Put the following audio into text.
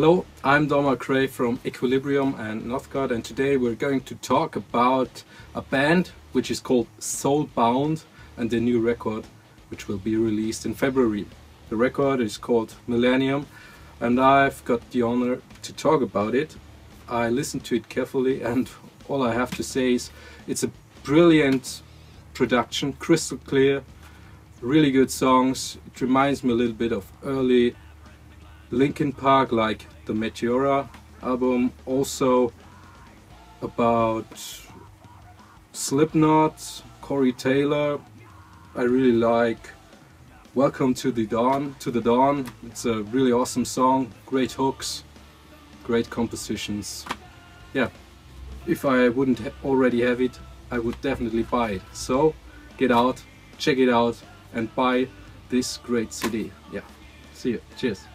Hello, I'm Dom R. Crey from Equilibrium and Northgard and today we're going to talk about a band which is called Soulbound and the new record which will be released in February. The record is called Myllennium and I've got the honor to talk about it. I listened to it carefully and all I have to say is it's a brilliant production, crystal clear, really good songs. It reminds me a little bit of early Linkin Park like the Meteora album also about Slipknot, Corey Taylor. I really like Welcome to the Dawn to the Dawn. It's a really awesome song great hooks great compositions. Yeah if I wouldn't ha already have it I would definitely buy it. So get out check it out and buy this great CD yeah see you cheers